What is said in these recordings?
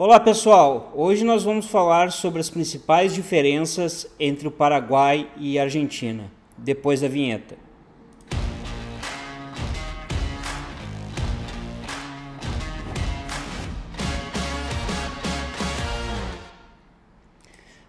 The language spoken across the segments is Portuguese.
Olá pessoal, hoje nós vamos falar sobre as principais diferenças entre o Paraguai e a Argentina, depois da vinheta.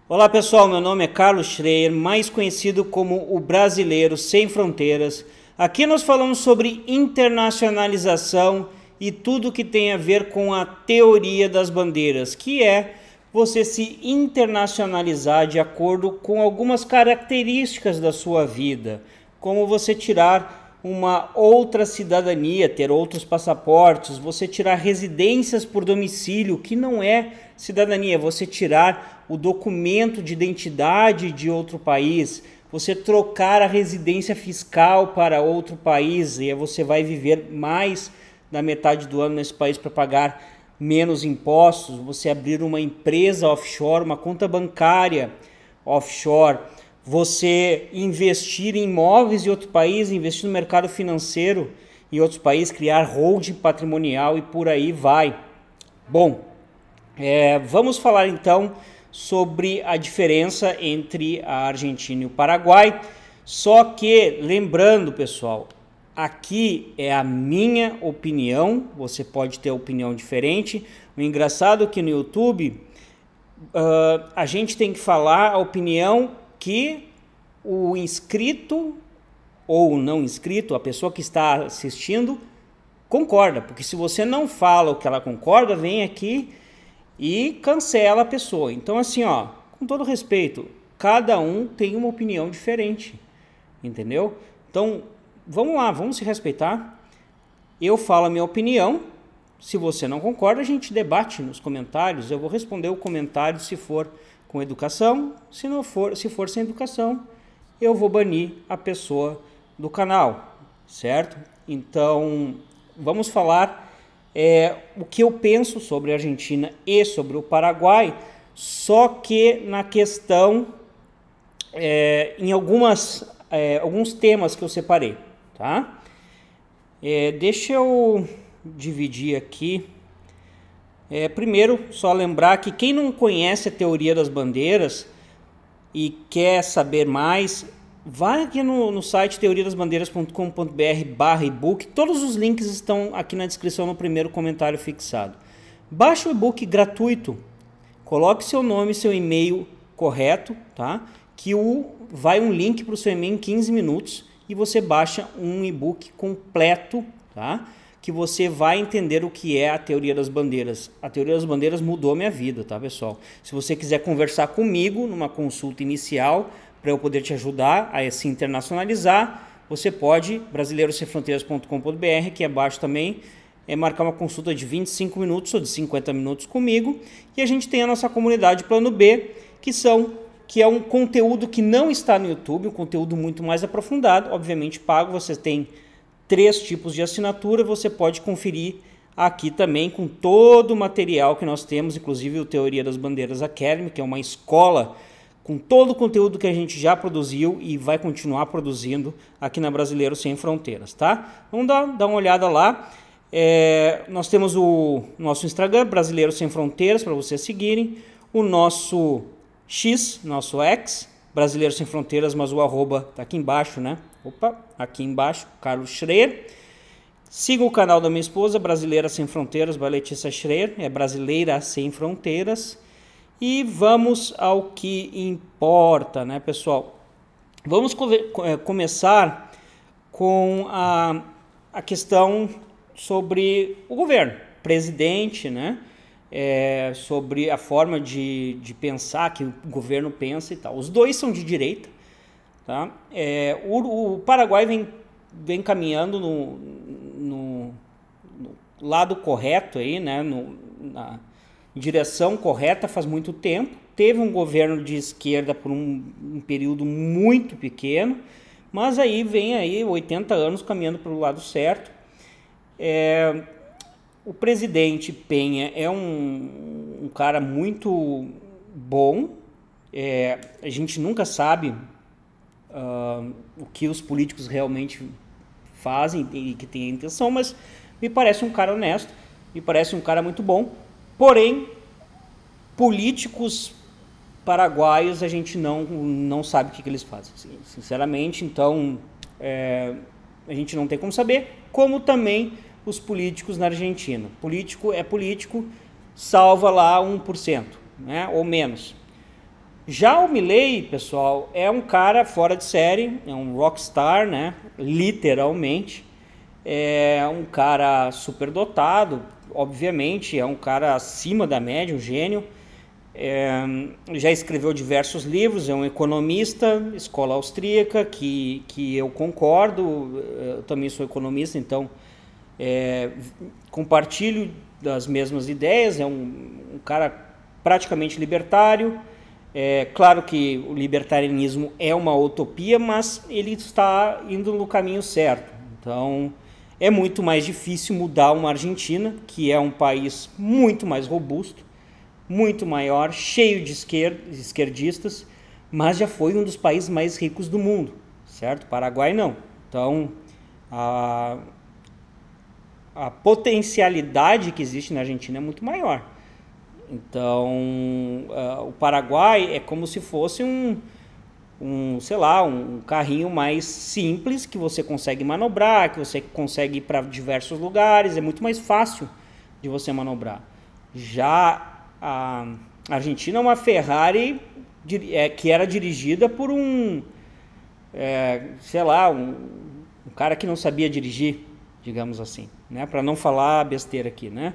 Olá pessoal, meu nome é Carlos Schreier, mais conhecido como o Brasileiro Sem Fronteiras. Aqui nós falamos sobre internacionalização e tudo que tem a ver com a teoria das bandeiras, que é você se internacionalizar de acordo com algumas características da sua vida, como você tirar uma outra cidadania, ter outros passaportes, você tirar residências por domicílio, que não é cidadania, você tirar o documento de identidade de outro país, você trocar a residência fiscal para outro país e você vai viver mais da metade do ano nesse país para pagar menos impostos, você abrir uma empresa offshore, uma conta bancária offshore, você investir em imóveis em outro país, investir no mercado financeiro em outros países, criar holding patrimonial e por aí vai. Bom, é, vamos falar então sobre a diferença entre a Argentina e o Paraguai. Só que, lembrando, pessoal, Aqui é a minha opinião, você pode ter opinião diferente. O engraçado é que no YouTube uh, a gente tem que falar a opinião que o inscrito ou não inscrito, a pessoa que está assistindo, concorda. Porque se você não fala o que ela concorda, vem aqui e cancela a pessoa. Então, assim, ó, com todo respeito, cada um tem uma opinião diferente, entendeu? Então, vamos lá, vamos se respeitar. Eu falo a minha opinião. Se você não concorda, a gente debate nos comentários. Eu vou responder o comentário se for com educação. Se não for, se for sem educação, eu vou banir a pessoa do canal, certo? Então, vamos falar é, o que eu penso sobre a Argentina e sobre o Paraguai, só que na questão, é, em algumas, é, alguns temas que eu separei tá? É, deixa eu dividir aqui. É, primeiro, só lembrar que quem não conhece a teoria das bandeiras e quer saber mais, vai aqui no, no site teoriadasbandeiras.com.br barra ebook. Todos os links estão aqui na descrição no primeiro comentário fixado. Baixe o e-book gratuito. Coloque seu nome e seu e-mail correto, tá? Que o, vai um link para o seu e-mail em 15 minutos e você baixa um e-book completo, tá? Que você vai entender o que é a teoria das bandeiras. A teoria das bandeiras mudou minha vida, tá, pessoal? Se você quiser conversar comigo numa consulta inicial para eu poder te ajudar a se internacionalizar, você pode brasileirosemfronteiras.com.br, que é abaixo também, é marcar uma consulta de 25 minutos ou de 50 minutos comigo, e a gente tem a nossa comunidade Plano B, que são que é um conteúdo que não está no YouTube, um conteúdo muito mais aprofundado, obviamente pago, você tem três tipos de assinatura, você pode conferir aqui também com todo o material que nós temos, inclusive o Teoria das Bandeiras Academy, que é uma escola com todo o conteúdo que a gente já produziu e vai continuar produzindo aqui na Brasileiro Sem Fronteiras, tá? Vamos dar, dar uma olhada lá. É, nós temos o nosso Instagram, Brasileiro Sem Fronteiras, para vocês seguirem. O nosso X, nosso X, Brasileiro Sem Fronteiras, mas o arroba tá aqui embaixo, né? Opa, aqui embaixo, Carlos Schreier. Siga o canal da minha esposa, Brasileira Sem Fronteiras, by Letícia Schreier, é Brasileira Sem Fronteiras. E vamos ao que importa, né, pessoal? Vamos é, começar com a, a questão sobre o governo, presidente, né? É, sobre a forma de, de pensar que o governo pensa e tal. Os dois são de direita. Tá? É, o, o, Paraguai vem, vem caminhando no, no, no lado correto, aí, né? No, na direção correta faz muito tempo. Teve um governo de esquerda por um, um período muito pequeno, mas aí vem aí 80 anos caminhando para o lado certo. É, o presidente Penha é um, um cara muito bom. É, a gente nunca sabe uh, o que os políticos realmente fazem e que têm a intenção, mas me parece um cara honesto, me parece um cara muito bom. Porém, políticos paraguaios a gente não, não sabe o que, que eles fazem, sinceramente, então é, a gente não tem como saber, como também os políticos na Argentina. Político é político, salva lá 1%, né, ou menos. Já o Milley, pessoal, é um cara fora de série, é um rockstar, né? Literalmente. É um cara superdotado, obviamente, é um cara acima da média, um gênio. É, já escreveu diversos livros, é um economista, escola austríaca, que, que eu concordo, eu também sou economista, então é, compartilho das mesmas ideias, é um, um cara praticamente libertário, é claro que o libertarianismo é uma utopia, mas ele está indo no caminho certo. Então, é muito mais difícil mudar uma Argentina, que é um país muito mais robusto, muito maior, cheio de esquerdistas, mas já foi um dos países mais ricos do mundo, certo? Paraguai não. Então, a, a potencialidade que existe na Argentina é muito maior. Então, uh, o Paraguai é como se fosse um, um, sei lá, um carrinho mais simples que você consegue manobrar, que você consegue ir para diversos lugares, é muito mais fácil de você manobrar. Já a Argentina é uma Ferrari é, que era dirigida por um, é, sei lá, um, um cara que não sabia dirigir, digamos assim, né? Para não falar besteira aqui, né?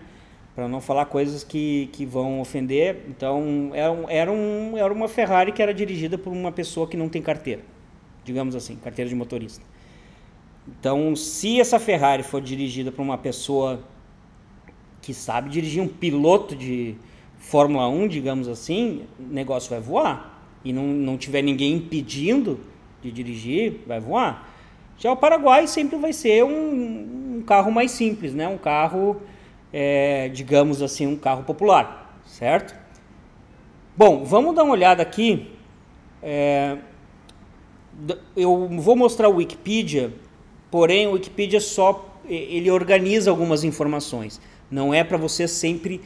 para não falar coisas que, que vão ofender. Então, era, um, era, um, era uma Ferrari que era dirigida por uma pessoa que não tem carteira, digamos assim, carteira de motorista. Então, se essa Ferrari for dirigida por uma pessoa que sabe dirigir um piloto de Fórmula 1, digamos assim, o negócio vai voar. E não, não tiver ninguém impedindo de dirigir, vai voar. Já o Paraguai sempre vai ser um, um carro mais simples, né? Um carro é, digamos assim, um carro popular, certo? Bom, vamos dar uma olhada aqui. É, eu vou mostrar o Wikipedia, porém o Wikipedia só ele organiza algumas informações. Não é para vocês sempre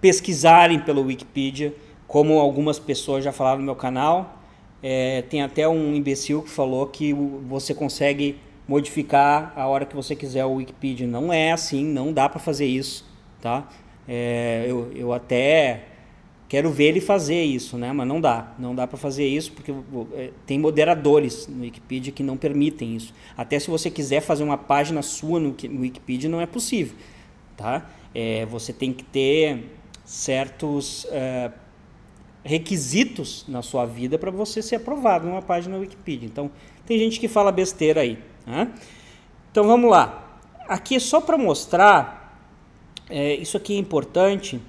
pesquisarem pelo Wikipedia, como algumas pessoas já falaram no meu canal. É, tem até um imbecil que falou que você consegue modificar a hora que você quiser o Wikipedia. Não é assim, não dá para fazer isso tá? É, eu, eu até quero ver ele fazer isso, né? Mas não dá, não dá para fazer isso porque é, tem moderadores no Wikipedia que não permitem isso. Até se você quiser fazer uma página sua no, Wikipedia não é possível, tá? É, você tem que ter certos é, requisitos na sua vida para você ser aprovado numa página Wikipedia. Então tem gente que fala besteira aí. Né? Então vamos lá. Aqui é só para mostrar é, isso aqui é importante,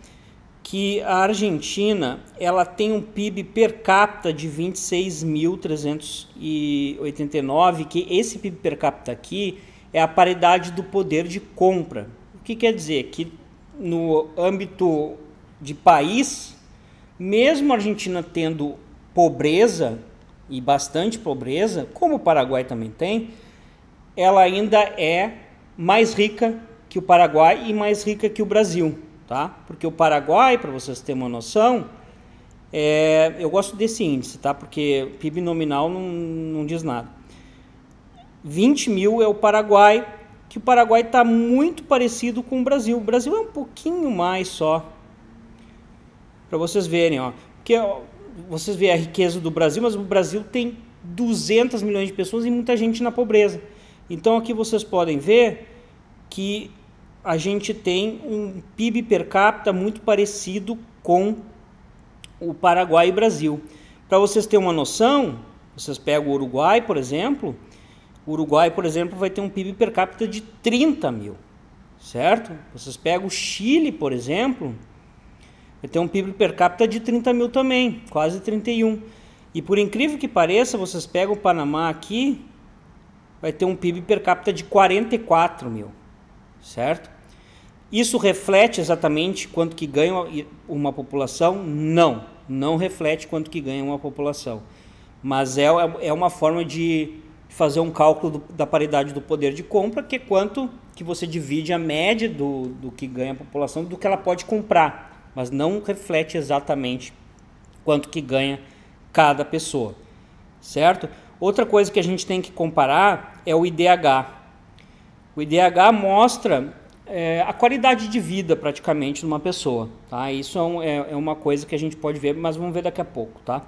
que a Argentina ela tem um PIB per capita de 26.389, que esse PIB per capita aqui é a paridade do poder de compra. O que quer dizer? Que no âmbito de país, mesmo a Argentina tendo pobreza, e bastante pobreza, como o Paraguai também tem, ela ainda é mais rica que o Paraguai e mais rica que o Brasil, tá? Porque o Paraguai, para vocês terem uma noção, é, eu gosto desse índice, tá? Porque PIB nominal não, não diz nada. 20 mil é o Paraguai, que o Paraguai está muito parecido com o Brasil. O Brasil é um pouquinho mais só. Para vocês verem, ó. Porque vocês veem a riqueza do Brasil, mas o Brasil tem 200 milhões de pessoas e muita gente na pobreza. Então aqui vocês podem ver que a gente tem um PIB per capita muito parecido com o Paraguai e Brasil. Para vocês terem uma noção, vocês pegam o Uruguai, por exemplo, o Uruguai, por exemplo, vai ter um PIB per capita de 30 mil, certo? Vocês pegam o Chile, por exemplo, vai ter um PIB per capita de 30 mil também, quase 31. E por incrível que pareça, vocês pegam o Panamá aqui, vai ter um PIB per capita de 44 mil, certo? Isso reflete exatamente quanto que ganha uma população? Não, não reflete quanto que ganha uma população. Mas é, é uma forma de fazer um cálculo do, da paridade do poder de compra, que é quanto que você divide a média do, do que ganha a população do que ela pode comprar. Mas não reflete exatamente quanto que ganha cada pessoa, certo? Outra coisa que a gente tem que comparar é o IDH. O IDH mostra é, a qualidade de vida praticamente de uma pessoa, tá? Isso é, um, é, é, uma coisa que a gente pode ver, mas vamos ver daqui a pouco, tá?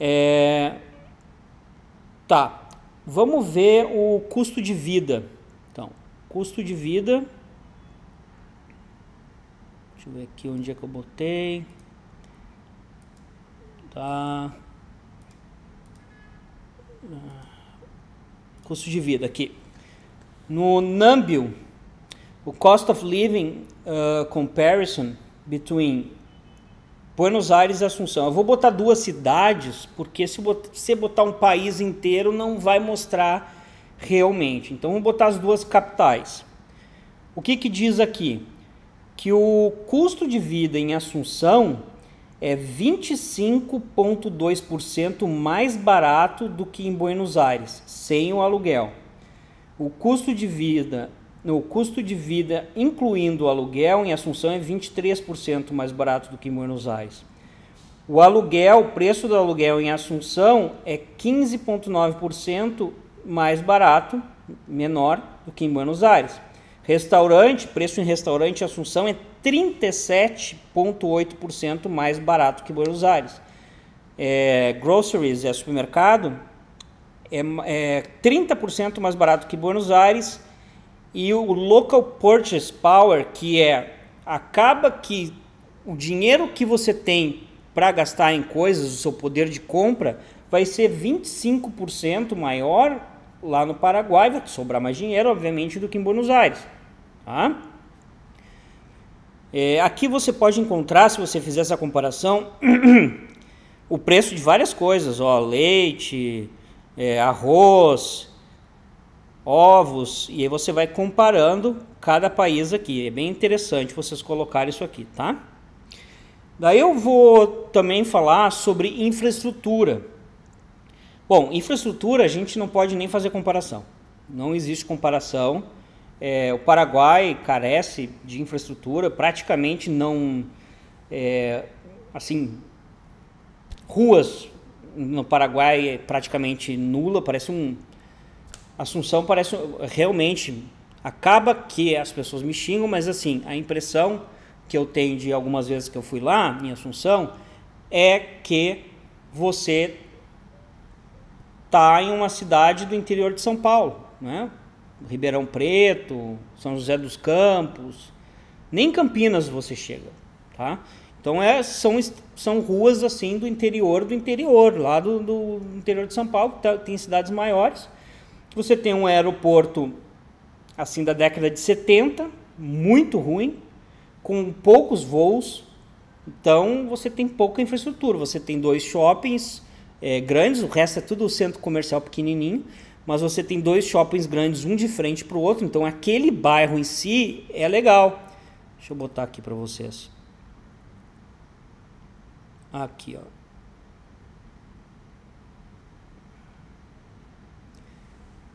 É, tá, vamos ver o custo de vida. Então, custo de vida. Eu ver aqui onde é que eu botei. Tá. Custo de vida aqui. No Numbio, o cost of living uh, comparison between Buenos Aires e Assunção. Eu vou botar duas cidades, porque se você botar um país inteiro não vai mostrar realmente. Então vou botar as duas capitais. O que, que diz aqui? Que o custo de vida em Assunção é 25,2% mais barato do que em Buenos Aires, sem o aluguel. O custo de vida, o custo de vida incluindo o aluguel em Assunção é 23% mais barato do que em Buenos Aires. O aluguel, o preço do aluguel em Assunção é 15,9% mais barato, menor do que em Buenos Aires. Restaurante, preço em restaurante Assunção é 37,8% mais barato que Buenos Aires. É, groceries, é supermercado, é, é 30% mais barato que Buenos Aires. E o local purchase power, que é acaba que o dinheiro que você tem para gastar em coisas, o seu poder de compra, vai ser 25% maior lá no Paraguai, vai sobrar mais dinheiro, obviamente, do que em Buenos Aires. Tá? É, aqui você pode encontrar, se você fizer essa comparação, o preço de várias coisas, ó, leite, é, arroz, ovos, e aí você vai comparando cada país aqui. É bem interessante vocês colocarem isso aqui, tá? Daí eu vou também falar sobre infraestrutura. Bom, infraestrutura a gente não pode nem fazer comparação. Não existe comparação é, o Paraguai carece de infraestrutura, praticamente não, é, assim, ruas no Paraguai é praticamente nula, parece um Assunção parece realmente acaba que as pessoas me xingam, mas assim, a impressão que eu tenho de algumas vezes que eu fui lá em Assunção é que você tá em uma cidade do interior de São Paulo, né? Ribeirão Preto, São José dos Campos, nem Campinas você chega, tá? Então é, são, são ruas assim do interior do interior, lá do, do interior de São Paulo, tá, tem cidades maiores. Você tem um aeroporto assim da década de 70, muito ruim, com poucos voos. Então você tem pouca infraestrutura. Você tem dois shoppings é, grandes, o resto é tudo centro comercial pequenininho mas você tem dois shoppings grandes, um de frente para o outro, então aquele bairro em si é legal. Deixa eu botar aqui para vocês. Aqui, ó.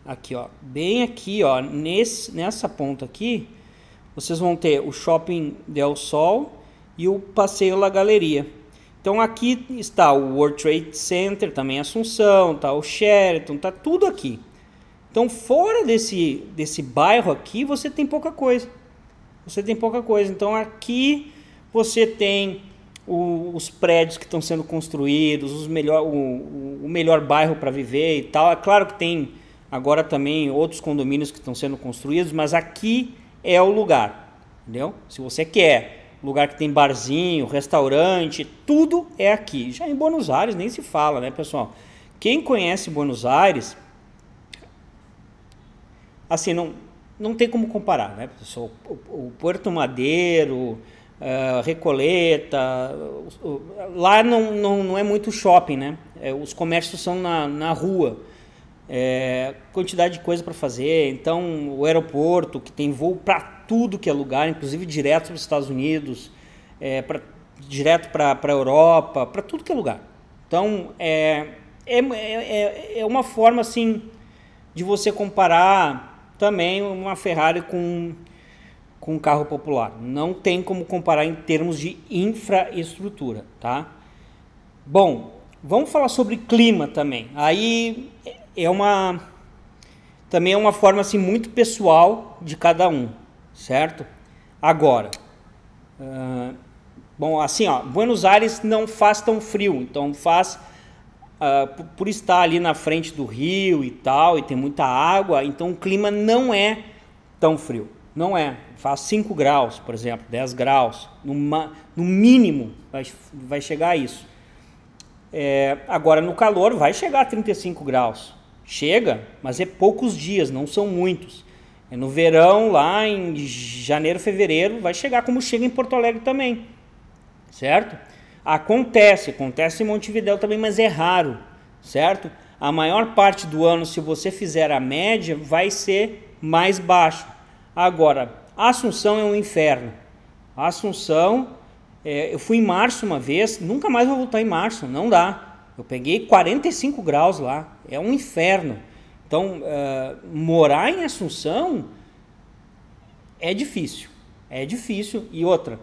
Aqui, ó, bem aqui, ó, nesse, nessa ponta aqui, vocês vão ter o Shopping Del Sol e o Passeio La Galeria. Então aqui está o World Trade Center, também Assunção, tá o Sheraton, tá tudo aqui. Então fora desse, desse bairro aqui, você tem pouca coisa. Você tem pouca coisa. Então aqui você tem o, os prédios que estão sendo construídos, os melhor, o, o melhor bairro para viver e tal. É claro que tem agora também outros condomínios que estão sendo construídos, mas aqui é o lugar, entendeu? Se você quer lugar que tem barzinho, restaurante, tudo é aqui. Já em Buenos Aires nem se fala, né, pessoal? Quem conhece Buenos Aires, assim, não, não tem como comparar, né, pessoal? O, o Porto Madeiro, uh, Recoleta, lá não, não, não é muito shopping, né? É, os comércios são na, na rua. É, quantidade de coisa para fazer. Então, o aeroporto, que tem voo para tudo que é lugar, inclusive direto para os Estados Unidos, é, pra, direto para a Europa, para tudo que é lugar. Então, é, é, é, é uma forma assim de você comparar também uma Ferrari com, com carro popular. Não tem como comparar em termos de infraestrutura, tá? Bom, vamos falar sobre clima também. Aí é uma também é uma forma assim muito pessoal de cada um, certo? Agora, uh, bom, assim, ó, Buenos Aires não faz tão frio, então faz uh, por estar ali na frente do rio e tal, e tem muita água, então o clima não é tão frio. Não é. Faz 5 graus, por exemplo, 10 graus. No, mínimo vai, vai chegar a isso. É, agora no calor vai chegar a 35 graus. Chega, mas é poucos dias, não são muitos. É no verão, lá em janeiro, fevereiro, vai chegar como chega em Porto Alegre também. Certo? Acontece, acontece em Montevidéu também, mas é raro, certo? A maior parte do ano, se você fizer a média, vai ser mais baixo. Agora, Assunção é um inferno. Assunção, é, eu fui em março uma vez, nunca mais vou voltar em março, não dá. Eu peguei 45 graus lá, é um inferno. Então, uh, morar em Assunção é difícil, é difícil. E outra,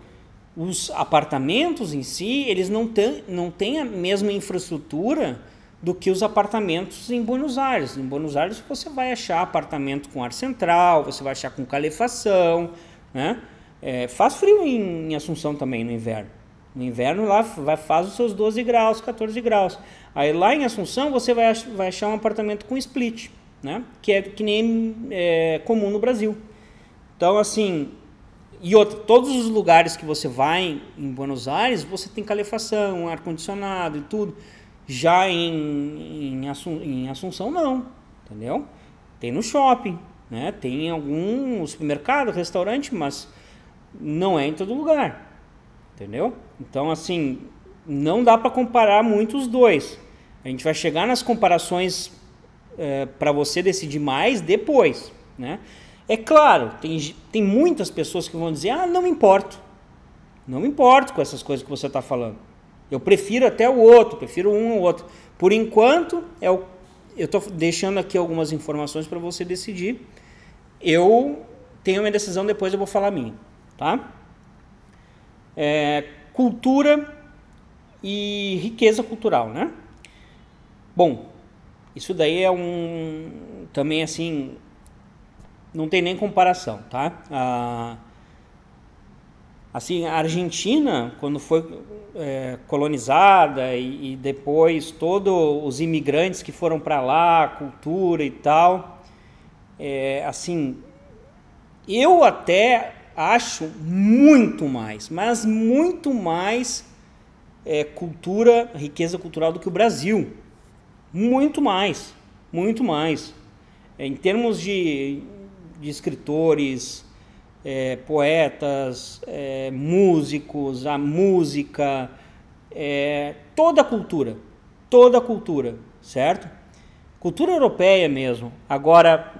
os apartamentos em si, eles não têm, não têm a mesma infraestrutura do que os apartamentos em Buenos Aires. Em Buenos Aires você vai achar apartamento com ar central, você vai achar com calefação, né? É, faz frio em, em, Assunção também no inverno. No inverno lá vai, faz os seus 12 graus, 14 graus. Aí lá em Assunção você vai, vai achar um apartamento com split, né? Que é que nem é, comum no Brasil. Então assim, e outro, todos os lugares que você vai em Buenos Aires, você tem calefação, ar condicionado e tudo. Já em, em, Assum, em Assunção não, entendeu? Tem no shopping, né? Tem em algum supermercado, restaurante, mas não é em todo lugar, entendeu? Então assim, não dá para comparar muito os dois. A gente vai chegar nas comparações é, para você decidir mais depois, né? É claro, tem, tem muitas pessoas que vão dizer: ah, não me importo. Não me importo com essas coisas que você está falando. Eu prefiro até o outro, prefiro um ou outro. Por enquanto, é o, eu estou deixando aqui algumas informações para você decidir. Eu tenho minha decisão, depois eu vou falar a minha. Tá? É, cultura e riqueza cultural, né? Bom, isso daí é um também assim não tem nem comparação, tá? Ah, assim, a Argentina, quando foi é, colonizada e, e, depois todos os imigrantes que foram para lá, cultura e tal, é, assim, eu até acho muito mais, mas muito mais é, cultura, riqueza cultural do que o Brasil. Muito mais, muito mais. É, em termos de, de escritores, é, poetas, é, músicos, a música, é, toda a cultura, toda a cultura, certo? Cultura europeia mesmo. Agora,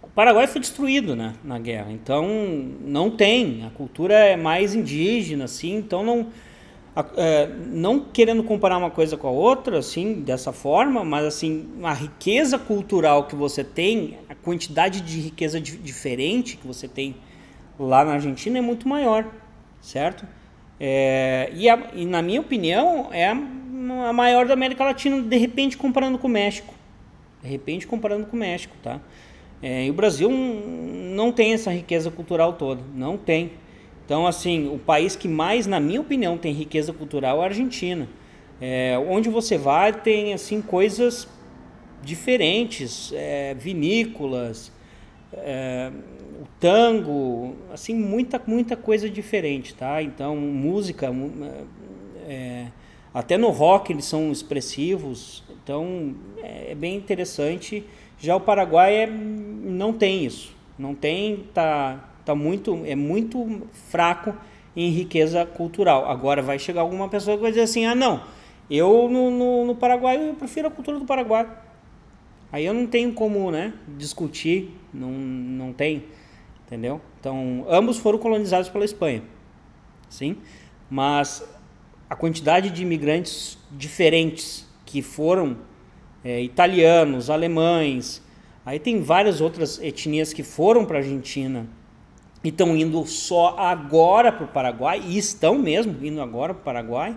o Paraguai foi destruído né, na guerra, então não tem. A cultura é mais indígena, assim, então não é, não querendo comparar uma coisa com a outra, assim, dessa forma, mas assim, a riqueza cultural que você tem, a quantidade de riqueza diferente que você tem lá na Argentina é muito maior, certo? É, e, a, e, na minha opinião é a, a, maior da América Latina, de repente comparando com o México, de repente comparando com o México, tá? É, e o Brasil não tem essa riqueza cultural toda, não tem. Então, assim, o país que mais, na minha opinião, tem riqueza cultural é a Argentina. É, onde você vai tem assim coisas diferentes, é, vinícolas, é, o tango, assim muita muita coisa diferente, tá? Então música, é, até no rock eles são expressivos, então é, é bem interessante. Já o Paraguai é, não tem isso, não tem, tá tá muito, é muito fraco em riqueza cultural. Agora vai chegar alguma pessoa que vai dizer assim: ah, não, eu no, no, no Paraguai eu prefiro a cultura do Paraguai. Aí eu não tenho como né, discutir, não, não tem, entendeu? Então, ambos foram colonizados pela Espanha, sim, mas a quantidade de imigrantes diferentes que foram é, italianos, alemães, aí tem várias outras etnias que foram para a Argentina estão indo só agora para o Paraguai, e estão mesmo indo agora para o Paraguai,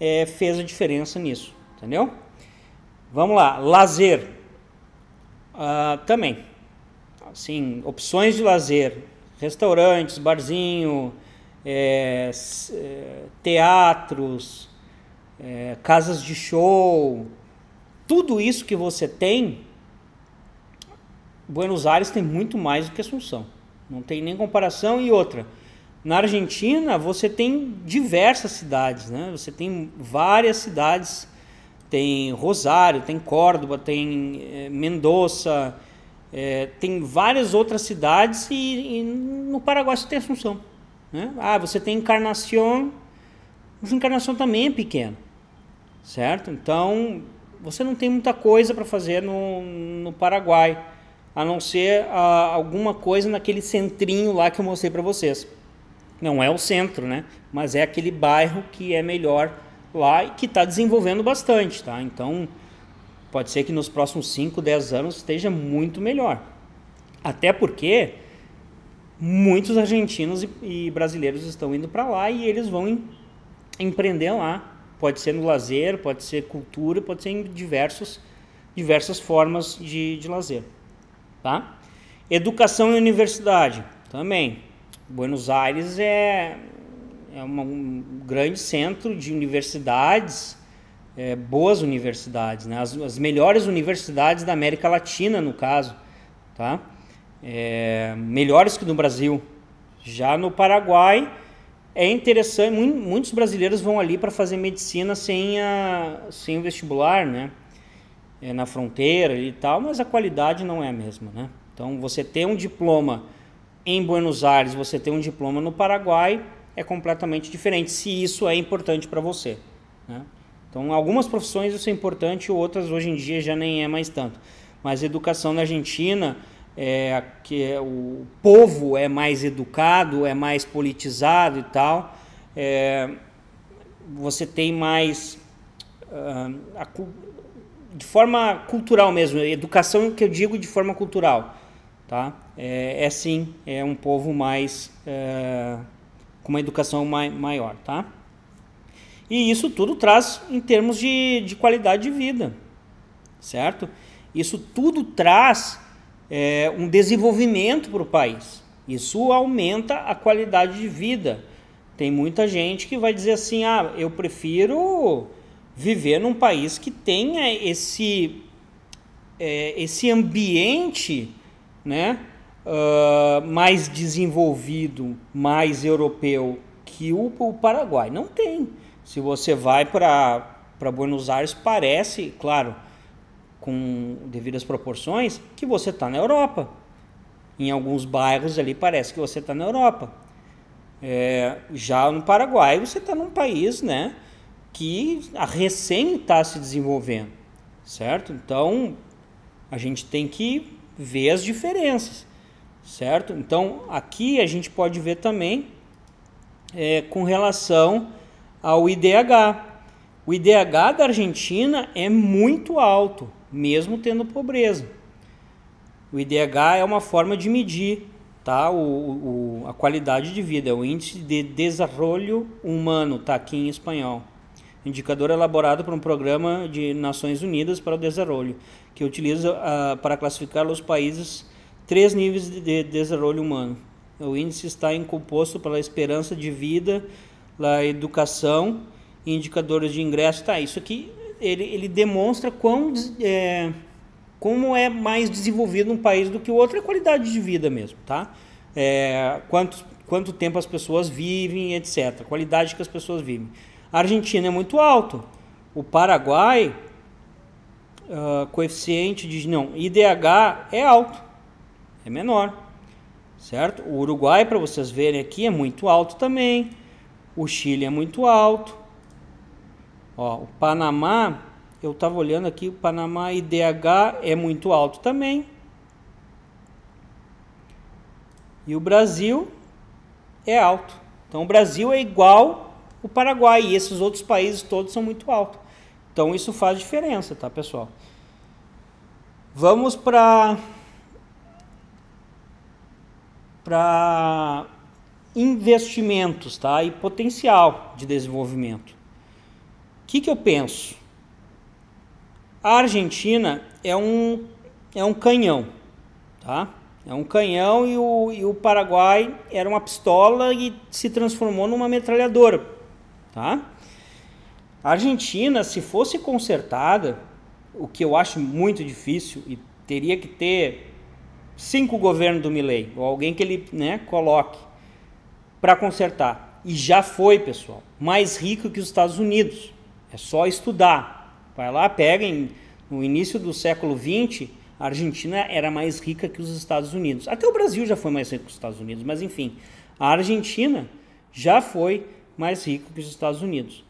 é, fez a diferença nisso, entendeu? Vamos lá, lazer. Uh, também, assim, opções de lazer, restaurantes, barzinho, é, é, teatros, é, casas de show, tudo isso que você tem, Buenos Aires tem muito mais do que Assunção. Não tem nem comparação. E outra, na Argentina você tem diversas cidades, né? Você tem várias cidades, tem Rosário, tem Córdoba, tem é, Mendoza, é, tem várias outras cidades e, e, no Paraguai você tem Assunção. Né? Ah, você tem Encarnação, mas Encarnação também é pequeno, certo? Então você não tem muita coisa para fazer no, no Paraguai a não ser ah, alguma coisa naquele centrinho lá que eu mostrei para vocês. Não é o centro, né? Mas é aquele bairro que é melhor lá e que está desenvolvendo bastante, tá? Então, pode ser que nos próximos 5, 10 anos esteja muito melhor. Até porque muitos argentinos e, e brasileiros estão indo para lá e eles vão em, empreender lá. Pode ser no lazer, pode ser cultura, pode ser em diversos, diversas formas de, de lazer. Tá? Educação e universidade também. Buenos Aires é, é uma, um grande centro de universidades, é, boas universidades, né? as, as, melhores universidades da América Latina, no caso, tá? É, melhores que no Brasil. Já no Paraguai é interessante, muitos brasileiros vão ali para fazer medicina sem, a, sem o vestibular, né? É, na fronteira e tal, mas a qualidade não é a mesma, né? Então, você ter um diploma em Buenos Aires, você ter um diploma no Paraguai, é completamente diferente, se isso é importante para você. Né? Então, algumas profissões isso é importante, outras hoje em dia já nem é mais tanto. Mas educação na Argentina, é, que é, o povo é mais educado, é mais politizado e tal, é, você tem mais uh, a, de forma cultural mesmo, educação que eu digo de forma cultural, tá? É, é sim, é um povo mais é, com uma educação mai, maior, tá? E isso tudo traz em termos de, de qualidade de vida, certo? Isso tudo traz é, um desenvolvimento para o país. Isso aumenta a qualidade de vida. Tem muita gente que vai dizer assim: ah, eu prefiro viver num país que tenha esse, é, esse ambiente né, uh, mais desenvolvido, mais europeu que o, o Paraguai. Não tem. Se você vai para Buenos Aires, parece, claro, com devidas proporções, que você está na Europa. Em alguns bairros ali parece que você está na Europa. É, já no Paraguai você está num país, né? Que a recém está se desenvolvendo, certo? Então a gente tem que ver as diferenças, certo? Então aqui a gente pode ver também é, com relação ao IDH. O IDH da Argentina é muito alto, mesmo tendo pobreza. O IDH é uma forma de medir tá? o, o a qualidade de vida, é o Índice de Desenvolvimento Humano, tá aqui em espanhol indicador elaborado por um programa de Nações Unidas para o Desenvolvimento, que utiliza uh, para classificar os países três níveis de desenvolvimento humano. O índice está composto pela esperança de vida, a educação, indicadores de ingresso. Tá, isso aqui ele, ele demonstra quão, é, como é mais desenvolvido um país do que o outro, é qualidade de vida mesmo, tá? É, quanto, quanto tempo as pessoas vivem, etc. Qualidade que as pessoas vivem. Argentina é muito alto. O Paraguai, uh, coeficiente de não, IDH é alto, é menor, certo? O Uruguai, para vocês verem aqui, é muito alto também. O Chile é muito alto. Ó, o Panamá, eu estava olhando aqui, o Panamá IDH é muito alto também. E o Brasil é alto. Então o Brasil é igual o Paraguai e esses outros países todos são muito altos. Então isso faz diferença, tá, pessoal? Vamos para para investimentos tá? e potencial de desenvolvimento. O que, que eu penso? A Argentina é um, é um canhão, tá? É um canhão e o, e o Paraguai era uma pistola e se transformou numa metralhadora, tá? A Argentina, se fosse consertada, o que eu acho muito difícil e teria que ter cinco governos do Milley ou alguém que ele né, coloque para consertar. E já foi, pessoal, mais rico que os Estados Unidos. É só estudar. Vai lá, peguem no início do século XX, a Argentina era mais rica que os Estados Unidos. Até o Brasil já foi mais rico que os Estados Unidos, mas enfim, a Argentina já foi mais rico que os Estados Unidos.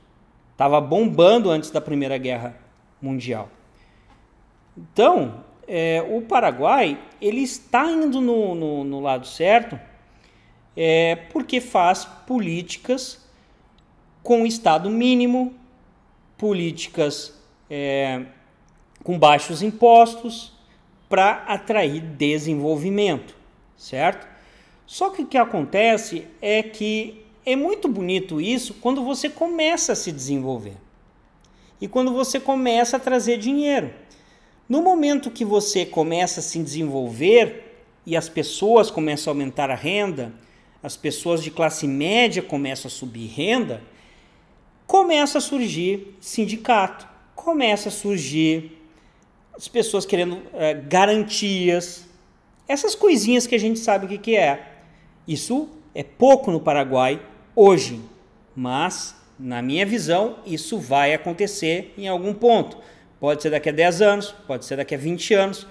Estava bombando antes da Primeira Guerra Mundial. Então, é, o Paraguai ele está indo no, no, no lado certo é, porque faz políticas com Estado mínimo, políticas é, com baixos impostos para atrair desenvolvimento, certo? Só que o que acontece é que é muito bonito isso quando você começa a se desenvolver e quando você começa a trazer dinheiro. No momento que você começa a se desenvolver e as pessoas começam a aumentar a renda, as pessoas de classe média começam a subir renda, começa a surgir sindicato, começa a surgir as pessoas querendo é, garantias, essas coisinhas que a gente sabe o que, que é. Isso é pouco no Paraguai hoje, mas na minha visão isso vai acontecer em algum ponto. Pode ser daqui a 10 anos, pode ser daqui a 20 anos.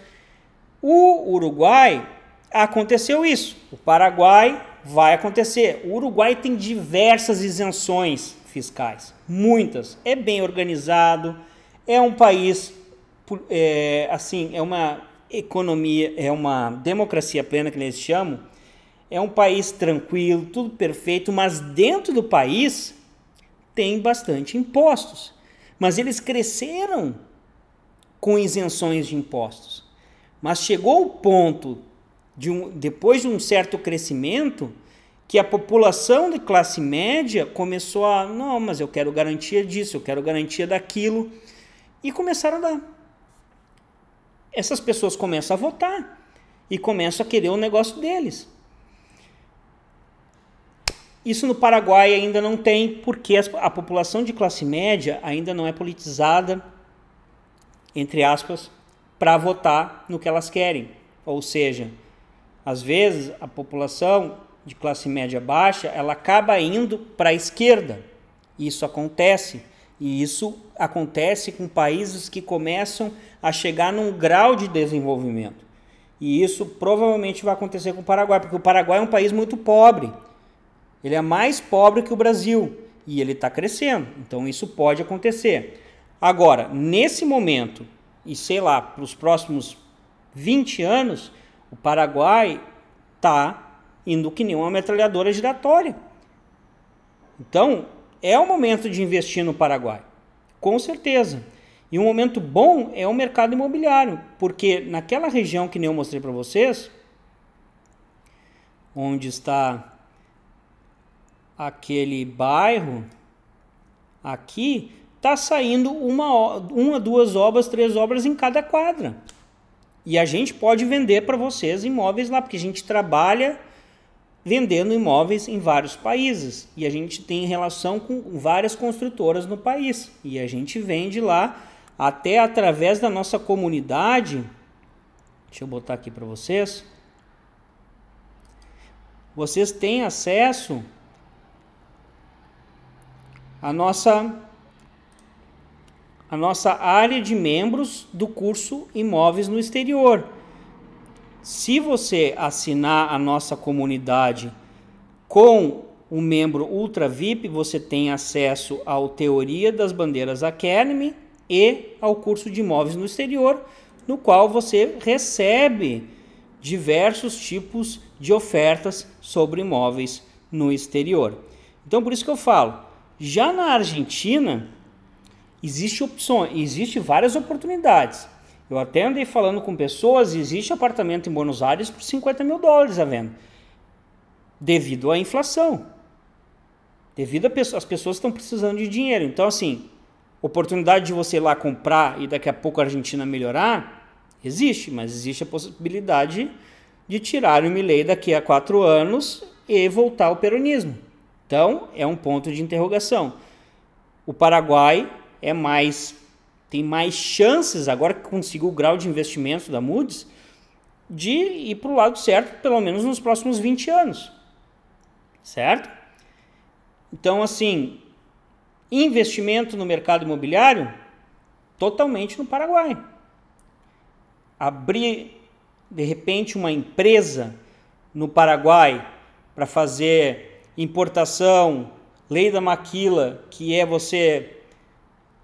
O Uruguai aconteceu isso. O Paraguai vai acontecer. O Uruguai tem diversas isenções fiscais, muitas. É bem organizado, é um país é, assim, é uma economia, é uma democracia plena que eles chamam. É um país tranquilo, tudo perfeito, mas dentro do país tem bastante impostos. Mas eles cresceram com isenções de impostos. Mas chegou o ponto, de um, depois de um certo crescimento, que a população de classe média começou a, não, mas eu quero garantia disso, eu quero garantia daquilo, e começaram a dar. Essas pessoas começam a votar e começam a querer o negócio deles. Isso no Paraguai ainda não tem, porque a população de classe média ainda não é politizada entre aspas, para votar no que elas querem. Ou seja, às vezes a população de classe média baixa, ela acaba indo para a esquerda. Isso acontece. E isso acontece com países que começam a chegar num grau de desenvolvimento. E isso provavelmente vai acontecer com o Paraguai, porque o Paraguai é um país muito pobre. Ele é mais pobre que o Brasil e ele está crescendo. Então isso pode acontecer. Agora, nesse momento, e sei lá, para os próximos 20 anos, o Paraguai está indo que nem uma metralhadora giratória. Então, é o momento de investir no Paraguai, com certeza. E um momento bom é o mercado imobiliário, porque naquela região que nem eu mostrei para vocês, onde está aquele bairro, aqui está saindo uma, uma, duas obras, três obras em cada quadra. E a gente pode vender para vocês imóveis lá, porque a gente trabalha vendendo imóveis em vários países. E a gente tem relação com várias construtoras no país. E a gente vende lá até através da nossa comunidade. Deixa eu botar aqui para vocês. Vocês têm acesso à nossa a nossa área de membros do curso Imóveis no Exterior. Se você assinar a nossa comunidade com o membro Ultra VIP, você tem acesso ao Teoria das Bandeiras Academy e ao curso de Imóveis no Exterior, no qual você recebe diversos tipos de ofertas sobre imóveis no exterior. Então, por isso que eu falo, já na Argentina, existe opções, existe várias oportunidades. Eu até andei falando com pessoas, existe apartamento em Buenos Aires por 50 mil dólares à venda. devido à inflação. Devido às pessoas estão precisando de dinheiro. Então, assim, oportunidade de você ir lá comprar e daqui a pouco a Argentina melhorar, existe, mas existe a possibilidade de tirar o Milley daqui a quatro anos e voltar ao peronismo. Então, é um ponto de interrogação. O Paraguai é mais tem mais chances, agora que conseguiu o grau de investimento da Moody's, de ir para o lado certo, pelo menos nos próximos 20 anos. Certo? Então, assim, investimento no mercado imobiliário, totalmente no Paraguai. Abrir, de repente, uma empresa no Paraguai para fazer importação, lei da maquila, que é você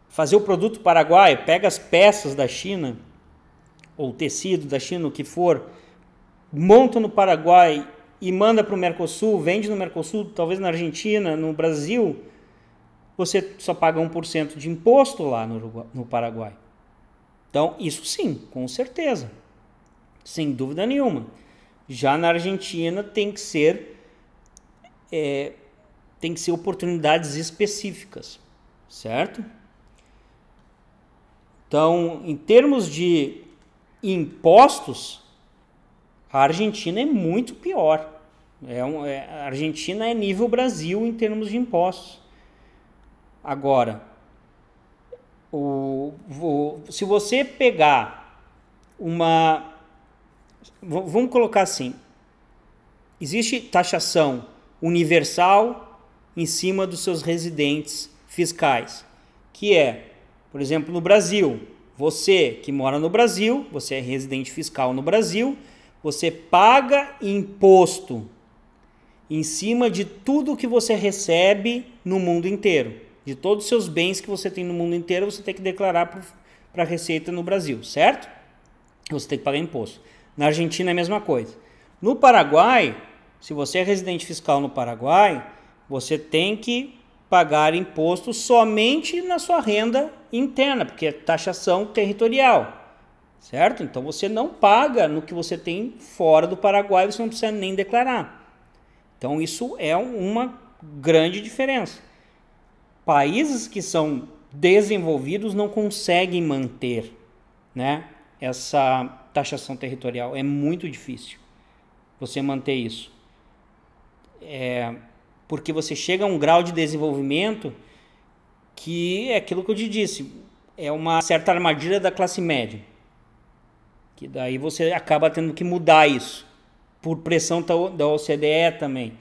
fazer o produto paraguai, pega as peças da China, ou tecido da China, o que for, monta no Paraguai e manda para o Mercosul, vende no Mercosul, talvez na Argentina, no Brasil, você só paga 1% de imposto lá no, no Paraguai. Então, isso sim, com certeza. Sem dúvida nenhuma. Já na Argentina tem que ser é, tem que ser oportunidades específicas, certo? Então, em termos de impostos, a Argentina é muito pior. É um, é, a Argentina é nível Brasil em termos de impostos. Agora, o, o, se você pegar uma. Vamos colocar assim: existe taxação universal em cima dos seus residentes fiscais, que é, por exemplo, no Brasil, você que mora no Brasil, você é residente fiscal no Brasil, você paga imposto em cima de tudo que você recebe no mundo inteiro de todos os seus bens que você tem no mundo inteiro, você tem que declarar para a Receita no Brasil, certo? Você tem que pagar imposto. Na Argentina é a mesma coisa. No Paraguai, se você é residente fiscal no Paraguai, você tem que pagar imposto somente na sua renda interna, porque é taxação territorial, certo? Então você não paga no que você tem fora do Paraguai, você não precisa nem declarar. Então isso é uma grande diferença países que são desenvolvidos não conseguem manter né, essa taxação territorial. É muito difícil você manter isso. É, porque você chega a um grau de desenvolvimento que é aquilo que eu te disse, é uma certa armadilha da classe média. Que daí você acaba tendo que mudar isso, por pressão da OCDE também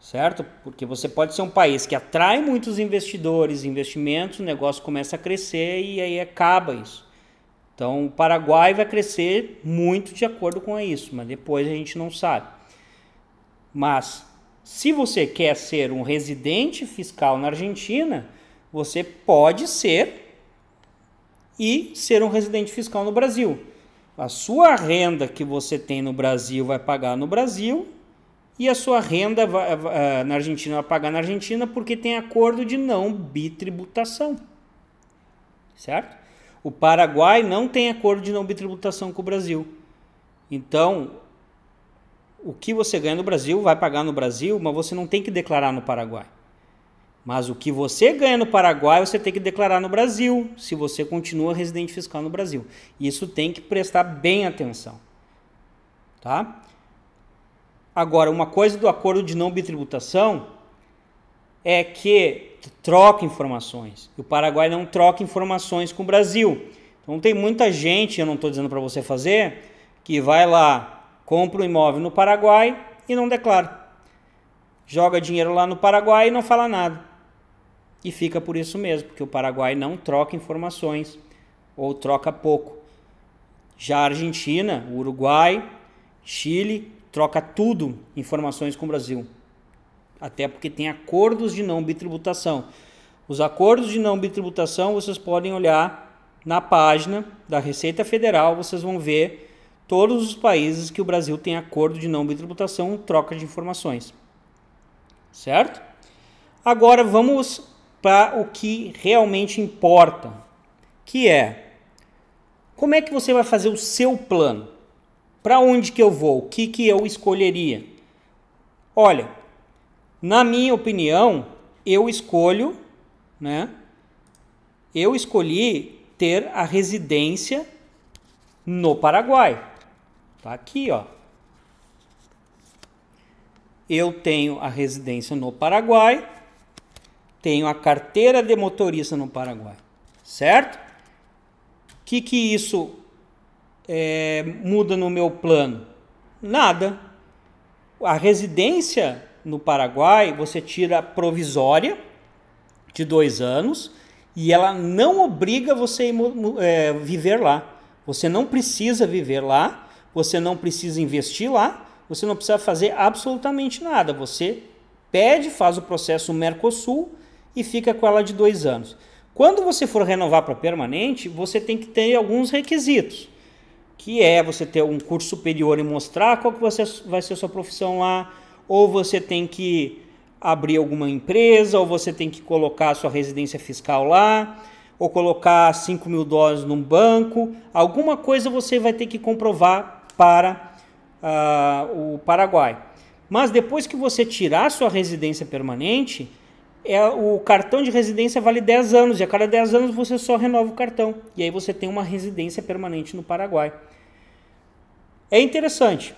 certo? Porque você pode ser um país que atrai muitos investidores, investimentos, o negócio começa a crescer e aí acaba isso. Então, o Paraguai vai crescer muito de acordo com isso, mas depois a gente não sabe. Mas, se você quer ser um residente fiscal na Argentina, você pode ser e ser um residente fiscal no Brasil. A sua renda que você tem no Brasil vai pagar no Brasil e a sua renda uh, na Argentina vai pagar na Argentina porque tem acordo de não bitributação. Certo? O Paraguai não tem acordo de não bitributação com o Brasil. Então, o que você ganha no Brasil vai pagar no Brasil, mas você não tem que declarar no Paraguai. Mas o que você ganha no Paraguai, você tem que declarar no Brasil, se você continua residente fiscal no Brasil. Isso tem que prestar bem atenção. Tá? Agora, uma coisa do acordo de não bitributação é que troca informações. O Paraguai não troca informações com o Brasil. Então tem muita gente, eu não estou dizendo para você fazer, que vai lá, compra um imóvel no Paraguai e não declara. Joga dinheiro lá no Paraguai e não fala nada. E fica por isso mesmo, porque o Paraguai não troca informações ou troca pouco. Já a Argentina, o Uruguai, Chile troca tudo informações com o Brasil. Até porque tem acordos de não bitributação. Os acordos de não bitributação vocês podem olhar na página da Receita Federal, vocês vão ver todos os países que o Brasil tem acordo de não bitributação, troca de informações. Certo? Agora vamos para o que realmente importa, que é como é que você vai fazer o seu plano? Para onde que eu vou? O que, que eu escolheria? Olha, na minha opinião, eu escolho, né? Eu escolhi ter a residência no Paraguai. Tá aqui, ó. Eu tenho a residência no Paraguai, tenho a carteira de motorista no Paraguai, certo? O que que isso é, muda no meu plano? Nada. A residência no Paraguai você tira provisória de dois anos e ela não obriga você a é, viver lá. Você não precisa viver lá, você não precisa investir lá, você não precisa fazer absolutamente nada. Você pede, faz o processo Mercosul e fica com ela de dois anos. Quando você for renovar para permanente, você tem que ter alguns requisitos, que é você ter um curso superior e mostrar qual que você, vai ser a sua profissão lá, ou você tem que abrir alguma empresa, ou você tem que colocar a sua residência fiscal lá, ou colocar 5 mil dólares num banco, alguma coisa você vai ter que comprovar para uh, o Paraguai. Mas depois que você tirar sua residência permanente, é, o cartão de residência vale 10 anos, e a cada 10 anos você só renova o cartão. E aí você tem uma residência permanente no Paraguai. É interessante,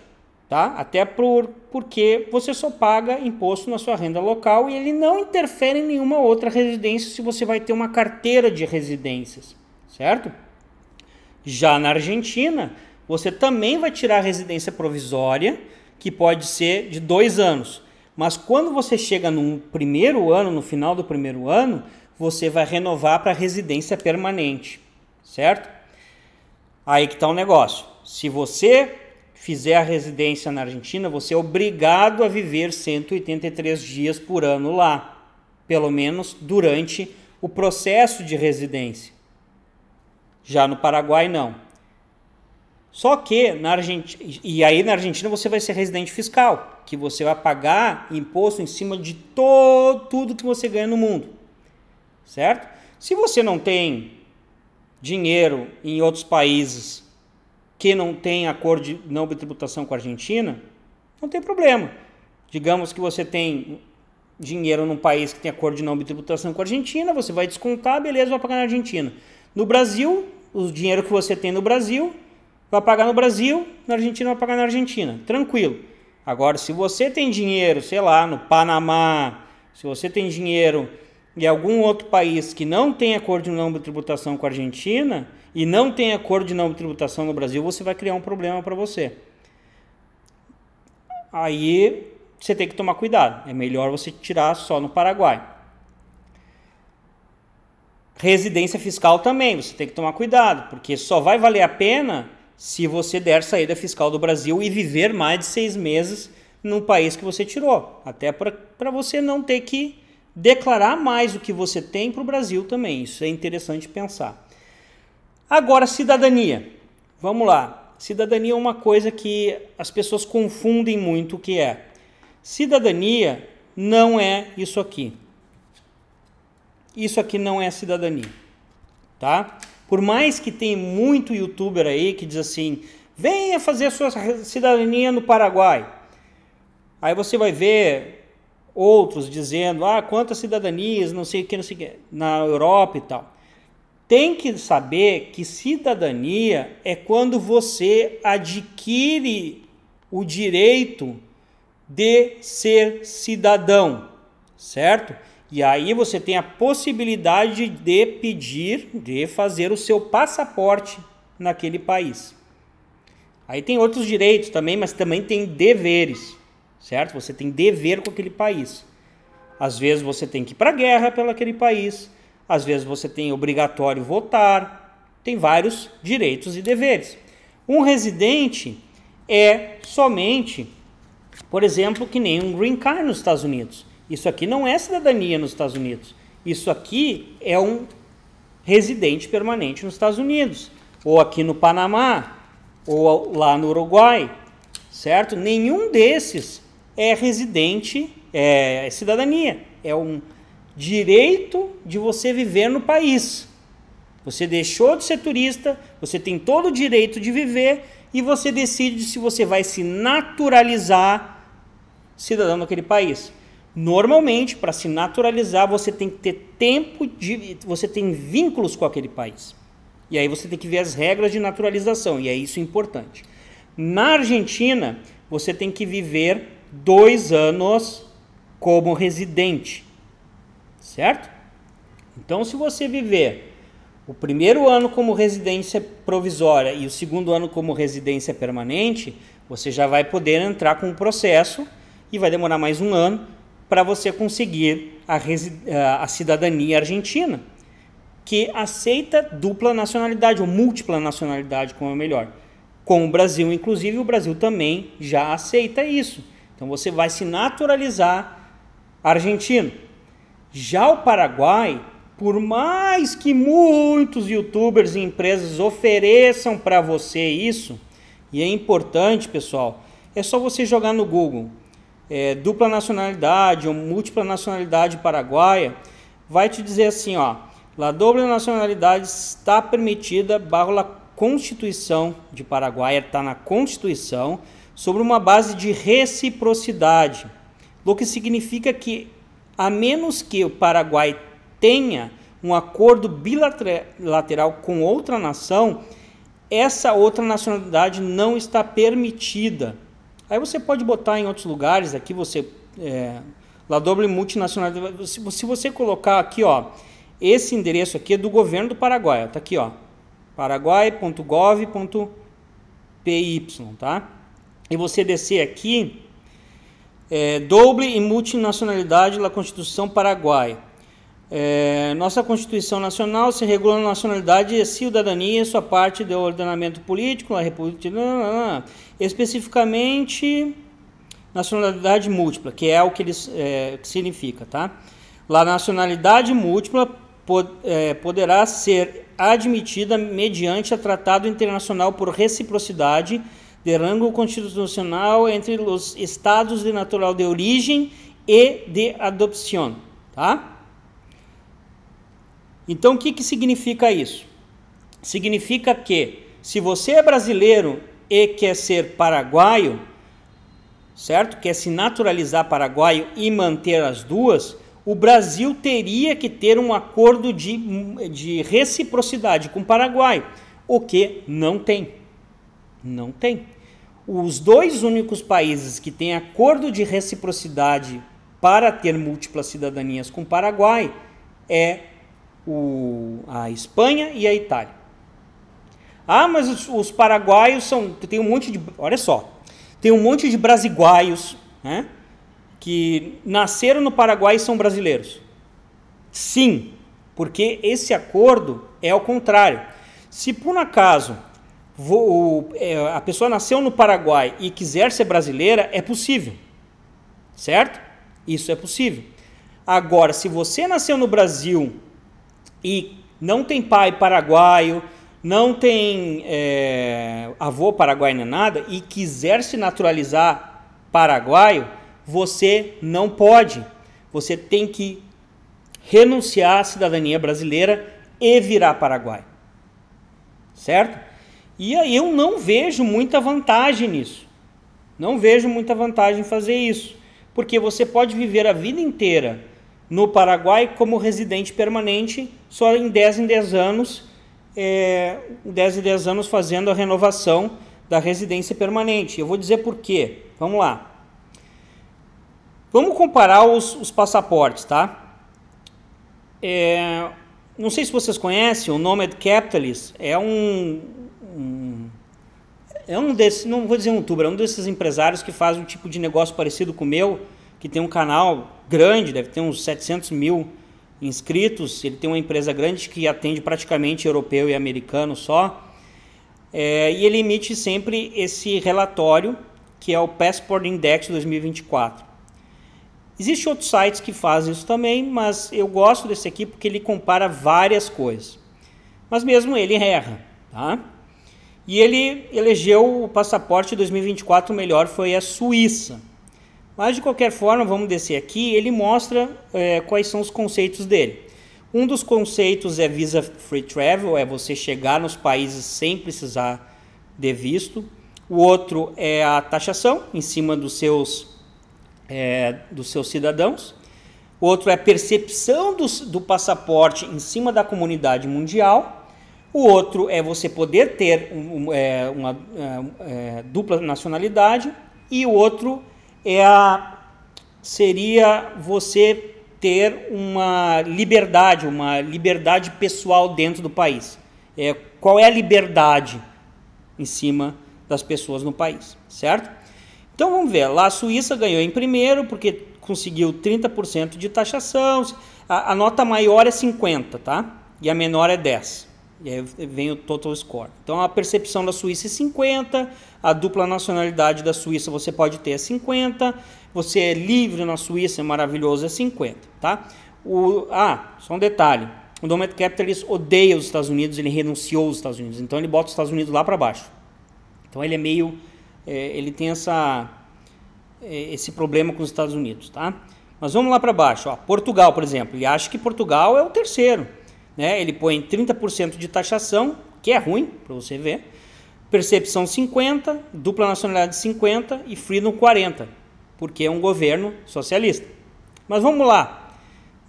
tá? Até por, porque você só paga imposto na sua renda local e ele não interfere em nenhuma outra residência se você vai ter uma carteira de residências, certo? Já na Argentina, você também vai tirar a residência provisória, que pode ser de dois anos. Mas quando você chega no primeiro ano, no final do primeiro ano, você vai renovar para residência permanente, certo? Aí que está o negócio. Se você fizer a residência na Argentina, você é obrigado a viver 183 dias por ano lá, pelo menos durante o processo de residência. Já no Paraguai, não. Só que na Argentina, e aí na Argentina você vai ser residente fiscal, que você vai pagar imposto em cima de todo, tudo que você ganha no mundo. Certo? Se você não tem dinheiro em outros países que não tem acordo de não tributação com a Argentina, não tem problema. Digamos que você tem dinheiro num país que tem acordo de não tributação com a Argentina, você vai descontar, beleza, vai pagar na Argentina. No Brasil, o dinheiro que você tem no Brasil, vai pagar no Brasil, na Argentina vai pagar na Argentina. Tranquilo. Agora, se você tem dinheiro, sei lá, no Panamá, se você tem dinheiro em algum outro país que não tem acordo de não tributação com a Argentina e não tem acordo de não tributação no Brasil, você vai criar um problema para você. Aí você tem que tomar cuidado. É melhor você tirar só no Paraguai. Residência fiscal também, você tem que tomar cuidado, porque só vai valer a pena se você der saída fiscal do Brasil e viver mais de seis meses no país que você tirou. Até para você não ter que declarar mais o que você tem para o Brasil também. Isso é interessante pensar. Agora, cidadania. Vamos lá. Cidadania é uma coisa que as pessoas confundem muito o que é. Cidadania não é isso aqui. Isso aqui não é cidadania, tá? Por mais que tem muito youtuber aí que diz assim: venha fazer a sua cidadania no Paraguai. Aí você vai ver outros dizendo: ah, quantas cidadanias, não sei o que, não sei o que, na Europa e tal. Tem que saber que cidadania é quando você adquire o direito de ser cidadão, certo? E aí você tem a possibilidade de pedir, de fazer o seu passaporte naquele país. Aí tem outros direitos também, mas também tem deveres, certo? Você tem dever com aquele país. Às vezes você tem que ir para a guerra pelo aquele país, às vezes você tem obrigatório votar, tem vários direitos e deveres. Um residente é somente, por exemplo, que nem um green card nos Estados Unidos. Isso aqui não é cidadania nos Estados Unidos. Isso aqui é um residente permanente nos Estados Unidos, ou aqui no Panamá, ou lá no Uruguai, certo? Nenhum desses é residente, é, é cidadania, é um direito de você viver no país. Você deixou de ser turista, você tem todo o direito de viver e você decide se você vai se naturalizar cidadão daquele país. Normalmente, para se naturalizar, você tem que ter tempo de. Você tem vínculos com aquele país. E aí você tem que ver as regras de naturalização, e é isso importante. Na Argentina, você tem que viver dois anos como residente, certo? Então, se você viver o primeiro ano como residência provisória e o segundo ano como residência permanente, você já vai poder entrar com o processo e vai demorar mais um ano para você conseguir a, a cidadania argentina, que aceita dupla nacionalidade ou múltipla nacionalidade, como é melhor. Com o Brasil, inclusive, o Brasil também já aceita isso. Então você vai se naturalizar argentino. Já o Paraguai, por mais que muitos youtubers e empresas ofereçam para você isso, e é importante, pessoal, é só você jogar no Google é, dupla nacionalidade ou múltipla nacionalidade paraguaia, vai te dizer assim, ó, a dupla nacionalidade está permitida barro a Constituição de Paraguai, está na Constituição, sobre uma base de reciprocidade, o que significa que, a menos que o Paraguai tenha um acordo bilateral com outra nação, essa outra nacionalidade não está permitida. Aí você pode botar em outros lugares, aqui você. É, La Doble Multinacional. Se, se você colocar aqui, ó, esse endereço aqui é do governo do Paraguai, está aqui, ó, paraguai.gov.py, tá? E você descer aqui, é, doble e multinacionalidade da Constituição Paraguai. É, nossa Constituição Nacional se regula na nacionalidade e cidadania, sua parte do ordenamento político, a República. Especificamente, nacionalidade múltipla, que é o que ele é, significa, tá? La nacionalidade múltipla pod, é, poderá ser admitida mediante a tratado internacional por reciprocidade de rango constitucional entre os estados de natural de origem e de adopção, tá? Então, o que, que significa isso? Significa que se você é brasileiro e quer ser paraguaio, certo? Quer se naturalizar paraguaio e manter as duas, o Brasil teria que ter um acordo de, de reciprocidade com o Paraguai, o que não tem. Não tem. Os dois únicos países que têm acordo de reciprocidade para ter múltiplas cidadanias com o Paraguai é o, a Espanha e a Itália. Ah, mas os, os, paraguaios são. Tem um monte de. Olha só. Tem um monte de brasiguaios né, que nasceram no Paraguai e são brasileiros. Sim, porque esse acordo é ao contrário. Se por um acaso é, a pessoa nasceu no Paraguai e quiser ser brasileira, é possível. Certo? Isso é possível. Agora, se você nasceu no Brasil e não tem pai paraguaio, não tem é, avô paraguaio nem nada e quiser se naturalizar paraguaio, você não pode. Você tem que renunciar à cidadania brasileira e virar paraguaio. Certo? E aí eu não vejo muita vantagem nisso. Não vejo muita vantagem em fazer isso. Porque você pode viver a vida inteira no Paraguai como residente permanente, só em 10 em 10 anos, é, 10 em 10 anos fazendo a renovação da residência permanente. Eu vou dizer por quê. Vamos lá. Vamos comparar os, os passaportes, tá? É, não sei se vocês conhecem, o Nomad Capitalist é um, um é um desses, não vou dizer um youtuber, é um desses empresários que faz um tipo de negócio parecido com o meu, que tem um canal grande, deve ter uns 700 mil inscritos. Ele tem uma empresa grande que atende praticamente europeu e americano só. É, e ele emite sempre esse relatório, que é o Passport Index 2024. Existem outros sites que fazem isso também, mas eu gosto desse aqui porque ele compara várias coisas. Mas mesmo ele erra, tá? E ele elegeu o passaporte 2024 melhor foi a Suíça. Mas de qualquer forma, vamos descer aqui, ele mostra é, quais são os conceitos dele. Um dos conceitos é Visa Free Travel, é você chegar nos países sem precisar de visto. O outro é a taxação em cima dos seus é, dos seus cidadãos. O outro é a percepção do, do passaporte em cima da comunidade mundial. O outro é você poder ter um, é, uma é, é, dupla nacionalidade. E o outro é a, seria você ter uma liberdade, uma liberdade pessoal dentro do país. É, qual é a liberdade em cima das pessoas no país, certo? Então vamos ver, lá a Suíça ganhou em primeiro porque conseguiu 30% de taxação, a, a, nota maior é 50, tá? E a menor é 10. E aí vem o total score. Então a percepção da Suíça é 50, a dupla nacionalidade da Suíça você pode ter é 50, você é livre na Suíça, é maravilhoso, é 50, tá? O, ah, só um detalhe. O Donald Capitalist odeia os Estados Unidos, ele renunciou aos Estados Unidos, então ele bota os Estados Unidos lá para baixo. Então ele é meio, é, ele tem essa, é, esse problema com os Estados Unidos, tá? Mas vamos lá para baixo, ó. Portugal, por exemplo, ele acha que Portugal é o terceiro, né? Ele põe 30% de taxação, que é ruim para você ver. Percepção 50, dupla nacionalidade 50 e freedom 40, porque é um governo socialista. Mas vamos lá,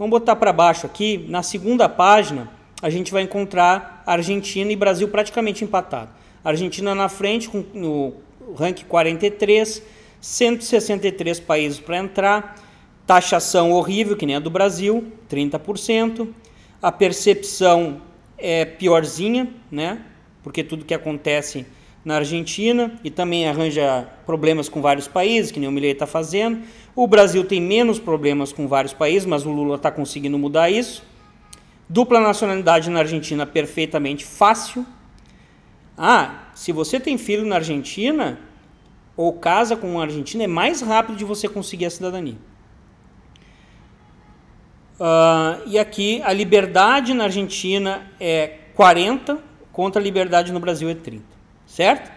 Vamos botar para baixo aqui, na segunda página, a gente vai encontrar Argentina e Brasil praticamente empatados. Argentina na frente, com, no ranking 43, 163 países para entrar, taxação horrível, que nem a do Brasil, 30%. A percepção é piorzinha, né? Porque tudo que acontece na Argentina e também arranja problemas com vários países, que nem o Milei está fazendo. O Brasil tem menos problemas com vários países, mas o Lula está conseguindo mudar isso. Dupla nacionalidade na Argentina perfeitamente fácil. Ah, se você tem filho na Argentina ou casa com um argentino, é mais rápido de você conseguir a cidadania. Uh, e aqui a liberdade na Argentina é 40, contra a liberdade no Brasil é 30 certo?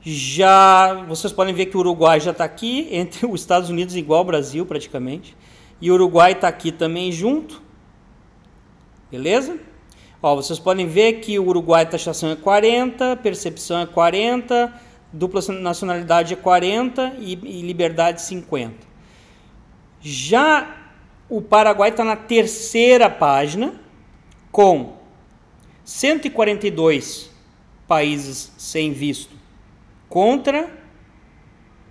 Já vocês podem ver que o Uruguai já está aqui, entre os Estados Unidos igual ao Brasil praticamente. E o Uruguai está aqui também junto. Beleza? Ó, vocês podem ver que o Uruguai taxação é 40, percepção é 40, dupla nacionalidade é 40 e, e liberdade 50. Já o Paraguai está na terceira página com 142 países sem visto, contra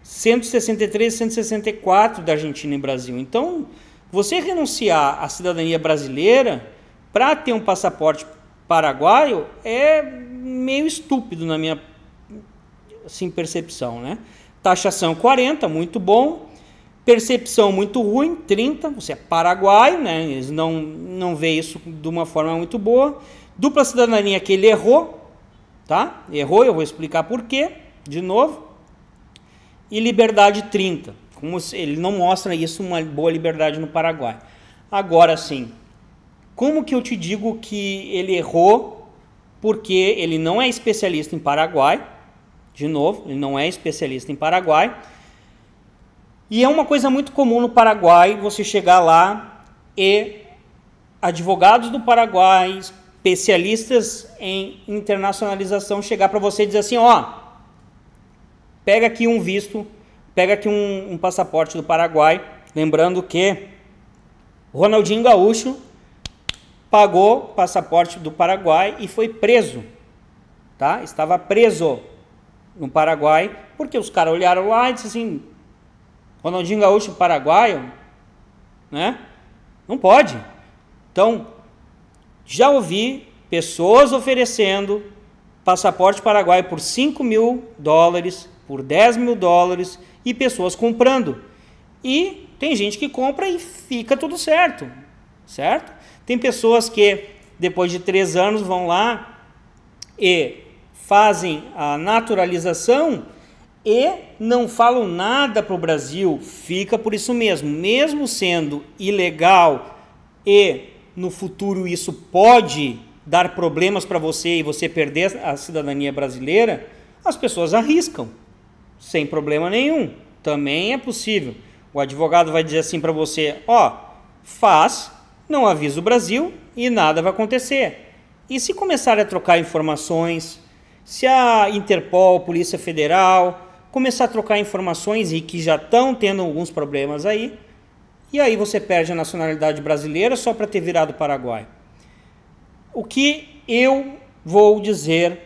163 e 164 da Argentina e Brasil. Então, você renunciar à cidadania brasileira para ter um passaporte paraguaio é meio estúpido na minha assim, percepção, né? Taxação 40, muito bom. Percepção muito ruim, 30, você é paraguaio, né? Eles não, não vê isso de uma forma muito boa. Dupla cidadania que ele errou, tá? Errou, eu vou explicar por quê, de novo. E liberdade 30. Como ele não mostra isso uma boa liberdade no Paraguai. Agora sim, como que eu te digo que ele errou? Porque ele não é especialista em Paraguai. De novo, ele não é especialista em Paraguai. E é uma coisa muito comum no Paraguai você chegar lá e advogados do Paraguai, especialistas em internacionalização chegar para você e dizer assim, ó, pega aqui um visto, pega aqui um, um passaporte do Paraguai, lembrando que Ronaldinho Gaúcho pagou passaporte do Paraguai e foi preso, tá? Estava preso no Paraguai porque os caras olharam lá e disseram assim, Ronaldinho Gaúcho paraguaio, né? Não pode. Então já ouvi pessoas oferecendo passaporte paraguaio por 5 mil dólares, por 10 mil dólares e pessoas comprando. E tem gente que compra e fica tudo certo, certo? Tem pessoas que depois de três anos vão lá e fazem a naturalização e não falam nada para o Brasil, fica por isso mesmo, mesmo sendo ilegal e no futuro isso pode dar problemas para você e você perder a cidadania brasileira, as pessoas arriscam, sem problema nenhum. Também é possível. O advogado vai dizer assim para você: ó, oh, faz, não avisa o Brasil e nada vai acontecer. E se começar a trocar informações, se a Interpol, Polícia Federal, começar a trocar informações e que já estão tendo alguns problemas aí, e aí você perde a nacionalidade brasileira só para ter virado Paraguai. O que eu vou dizer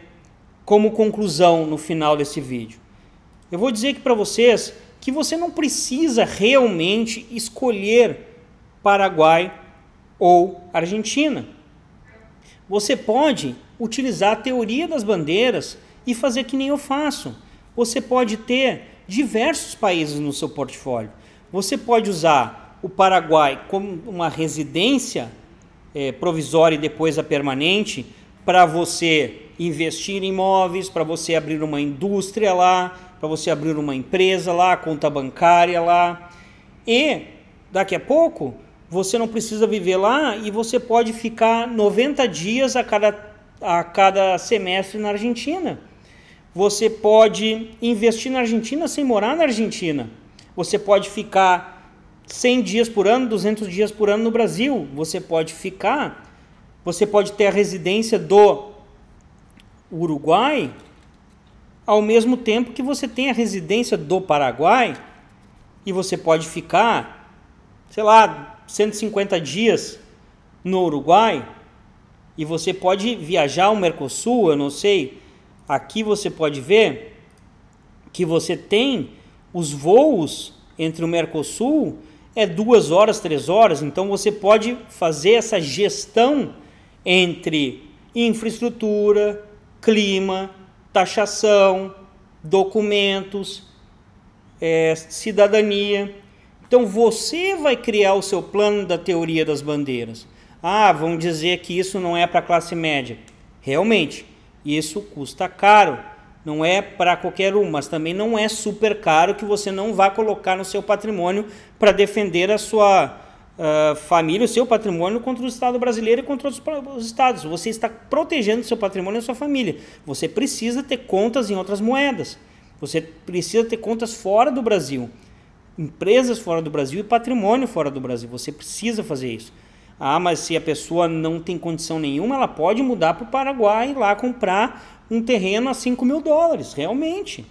como conclusão no final desse vídeo? Eu vou dizer que para vocês que você não precisa realmente escolher Paraguai ou Argentina. Você pode utilizar a teoria das bandeiras e fazer que nem eu faço. Você pode ter diversos países no seu portfólio. Você pode usar o Paraguai como uma residência é, provisória e depois a permanente para você investir em imóveis, para você abrir uma indústria lá, para você abrir uma empresa lá, conta bancária lá. E daqui a pouco você não precisa viver lá e você pode ficar 90 dias a cada, a cada semestre na Argentina. Você pode investir na Argentina sem morar na Argentina. Você pode ficar 100 dias por ano, 200 dias por ano no Brasil. Você pode ficar, você pode ter a residência do Uruguai ao mesmo tempo que você tem a residência do Paraguai e você pode ficar, sei lá, 150 dias no Uruguai e você pode viajar ao Mercosul, eu não sei. Aqui você pode ver que você tem os voos entre o Mercosul é duas horas, três horas, então você pode fazer essa gestão entre infraestrutura, clima, taxação, documentos, é, cidadania. Então você vai criar o seu plano da teoria das bandeiras. Ah, vão dizer que isso não é para a classe média. Realmente, isso custa caro. Não é para qualquer um, mas também não é super caro que você não vá colocar no seu patrimônio para defender a sua uh, família, o seu patrimônio contra o Estado brasileiro e contra os estados. Você está protegendo o seu patrimônio e a sua família. Você precisa ter contas em outras moedas. Você precisa ter contas fora do Brasil empresas fora do Brasil e patrimônio fora do Brasil. Você precisa fazer isso. Ah, mas se a pessoa não tem condição nenhuma, ela pode mudar para o Paraguai e lá comprar um terreno a 5 mil dólares, realmente.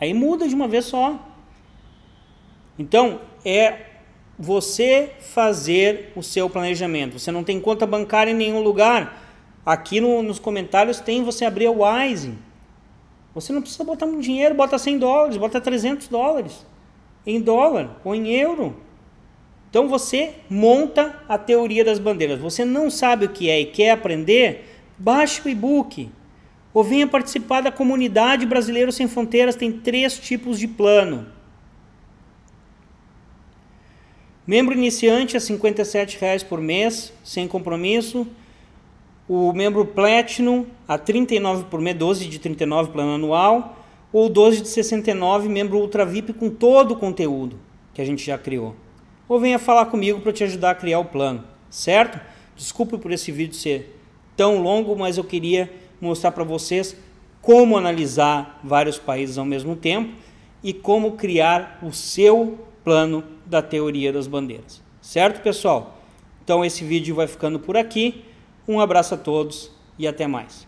Aí muda de uma vez só. Então, é você fazer o seu planejamento. Você não tem conta bancária em nenhum lugar. Aqui no, nos comentários tem você abrir o Wise. Você não precisa botar muito dinheiro, bota 100 dólares, bota 300 dólares em dólar ou em euro. Então você monta a teoria das bandeiras. Você não sabe o que é e quer aprender? Baixe o e-book. Ou venha participar da comunidade Brasileiro Sem Fronteiras. Tem três tipos de plano. Membro iniciante a R$ 57,00 por mês, sem compromisso. O membro Platinum a R$ 39 por mês, 12 de 39 plano anual ou 12 de 69, membro Ultra VIP com todo o conteúdo que a gente já criou. Ou venha falar comigo para te ajudar a criar o plano, certo? Desculpe por esse vídeo ser tão longo, mas eu queria mostrar para vocês como analisar vários países ao mesmo tempo e como criar o seu plano da teoria das bandeiras. Certo, pessoal? Então esse vídeo vai ficando por aqui. Um abraço a todos e até mais.